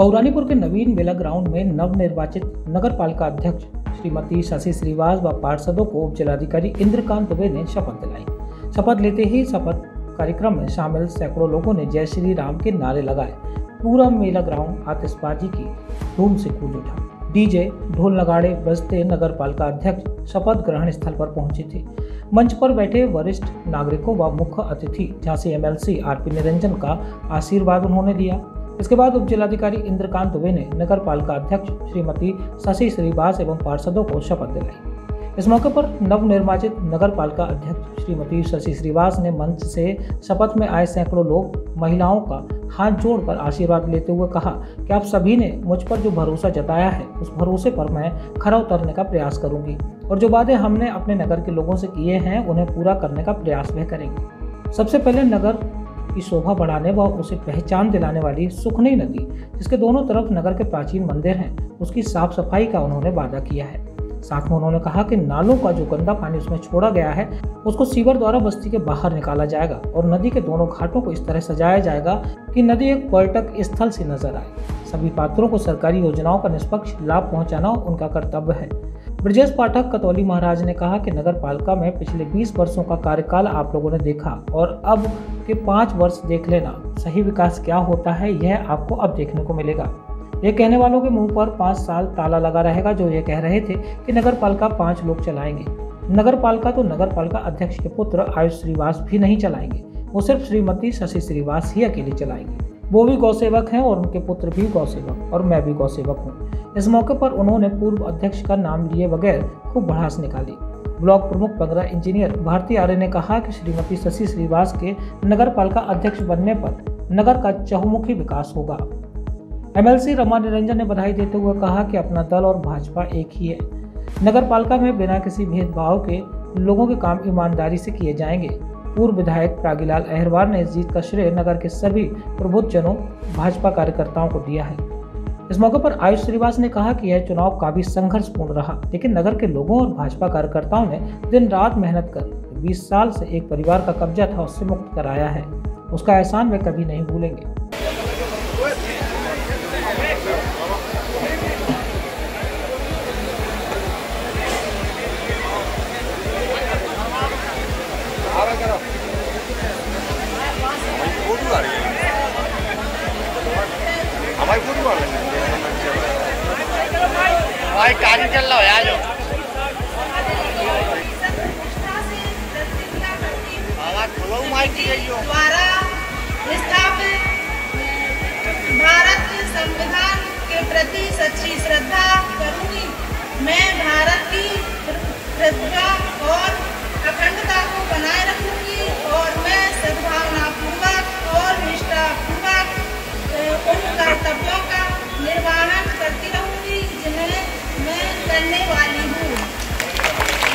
मऊरानीपुर के नवीन मेला ग्राउंड में नवनिर्वाचित नगर पालिका अध्यक्ष श्रीमती शशि श्रीवास व पार्षदों को उप जिलाधिकारी इंद्रकांत दुबे ने शपथ दिलाई। शपथ लेते ही शपथ कार्यक्रम में शामिल सैकड़ों लोगों ने जय श्री राम के नारे लगाए। पूरा मेला ग्राउंड आतिशबाजी की धूम से कूद उठा। डीजे ढोल नगाड़े बजते नगर पालिका अध्यक्ष शपथ ग्रहण स्थल पर पहुँचे थे। मंच पर बैठे वरिष्ठ नागरिकों व मुख्य अतिथि झांसी एमएलसी आरपी निरंजन का आशीर्वाद उन्होंने लिया। इसके बाद उप जिलाधिकारी इंद्रकांत दुबे ने नगर पालिका अध्यक्ष श्रीमती शशि श्रीवास एवं पार्षदों को शपथ दिलाई। इस मौके पर नवनिर्वाचित नगर पालिका अध्यक्ष श्रीमती शशि श्रीवास ने मंच से शपथ में आए सैकड़ों लोग महिलाओं का हाथ जोड़कर आशीर्वाद लेते हुए कहा कि आप सभी ने मुझ पर जो भरोसा जताया है, उस भरोसे पर मैं खरा उतरने का प्रयास करूँगी और जो वादे हमने अपने नगर के लोगों से किए हैं, उन्हें पूरा करने का प्रयास भी करेंगे। सबसे पहले नगर की शोभा बढ़ाने व उसे पहचान दिलाने वाली सुखनी नदी, जिसके दोनों तरफ़ नगर के प्राचीन मंदिर हैं, उसकी साफ़ सफ़ाई का उन्होंने वादा किया है। साथ में उन्होंने कहा कि नालों का जो गंदा पानी उसमें छोड़ा गया है, उसको सीवर द्वारा बस्ती के बाहर निकाला जाएगा और नदी के दोनों घाटों को इस तरह सजाया जाएगा कि नदी एक पर्यटक स्थल से नज़र आए। सभी पात्रों को सरकारी योजनाओं का निष्पक्ष लाभ पहुंचाना उनका कर्तव्य है। ब्रजेश पाठक कतौली महाराज ने कहा कि नगर पालिका में पिछले 20 वर्षों का कार्यकाल आप लोगों ने देखा और अब के पाँच वर्ष देख लेना, सही विकास क्या होता है यह आपको अब देखने को मिलेगा। ये कहने वालों के मुँह पर पाँच साल ताला लगा रहेगा जो ये कह रहे थे कि नगर पालिका पाँच लोग चलाएँगे। नगर पालिका तो नगर पालिका अध्यक्ष के पुत्र आयुष श्रीवास भी नहीं चलाएँगे, वो सिर्फ़ श्रीमती शशि श्रीवास ही अकेले चलाएँगे। वो भी गौसेवक हैं और उनके पुत्र भी गौसेवक और मैं भी गौसेवक हूँ। इस मौके पर उन्होंने पूर्व अध्यक्ष का नाम लिए बगैर खूब बढ़ास निकाली। ब्लॉक प्रमुख पंद्रह इंजीनियर भारती आर्य ने कहा कि श्रीमती शशि श्रीवास के नगर पालिका अध्यक्ष बनने पर नगर का चहुमुखी विकास होगा। एमएलसी रमा निरंजन ने बधाई देते हुए कहा कि अपना दल और भाजपा एक ही है। नगर पालिका में बिना किसी भेदभाव के लोगों के काम ईमानदारी से किए जाएँगे। पूर्व विधायक प्रागीलाल अहरवार ने इस जीत का श्रेय नगर के सभी प्रबुद्धजनों, भाजपा कार्यकर्ताओं को दिया है। इस मौके पर आयुष श्रीवास ने कहा कि यह चुनाव काफ़ी संघर्षपूर्ण रहा, लेकिन नगर के लोगों और भाजपा कार्यकर्ताओं ने दिन रात मेहनत कर 20 साल से एक परिवार का कब्जा था, उससे मुक्त कराया है। उसका एहसान वे कभी नहीं भूलेंगे। भाई फुट मार भाई कार्य चल रहा है आज हो। द्वारा स्थापित भारत संविधान के प्रति सच्ची श्रद्धा करूँगी। मैं भारत की प्रतिभा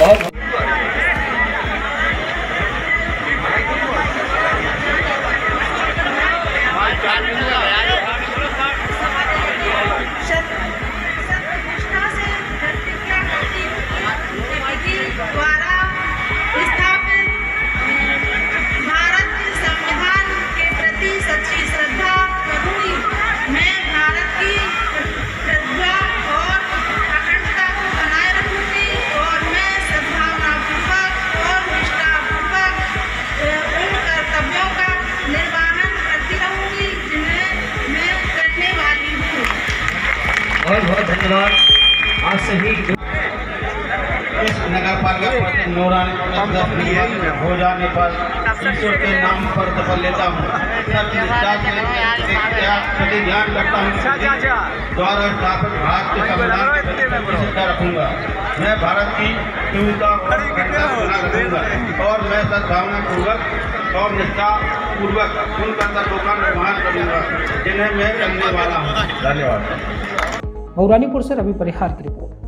हूँ बहुत बहुत धन्यवाद। आज से ही इस नगर पालिका नौरानी हो जाने पर ईश्वर के नाम पर दफल लेता हूँ। ध्यान करता हूँ। द्वारा स्थापित भारत के संविधान रखूँगा। मैं भारत की और मैं सद्भावना पूर्वक और निष्ठा पूर्वक उन कर्तव्यों का निर्वहन करूँगा जिन्हें मैं करने वाला हूँ। धन्यवाद। मऊरानीपुर से रवि परिहार की रिपोर्ट।